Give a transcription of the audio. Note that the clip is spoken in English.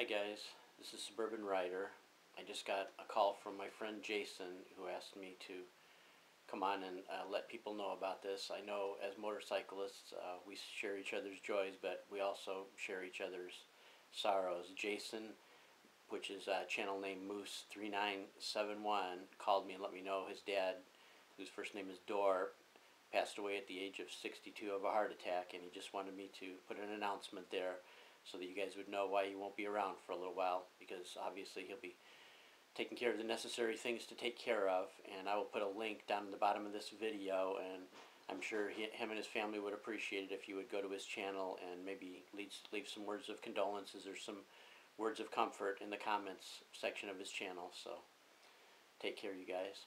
Hi guys, this is Suburban Ryder. I just got a call from my friend Jason who asked me to come on and uh, let people know about this. I know as motorcyclists uh, we share each other's joys, but we also share each other's sorrows. Jason, which is uh, channel name Moose3971, called me and let me know his dad, whose first name is Dor, passed away at the age of 62 of a heart attack, and he just wanted me to put an announcement there so that you guys would know why he won't be around for a little while because obviously he'll be taking care of the necessary things to take care of and I will put a link down in the bottom of this video and I'm sure he, him and his family would appreciate it if you would go to his channel and maybe leave, leave some words of condolences or some words of comfort in the comments section of his channel so take care you guys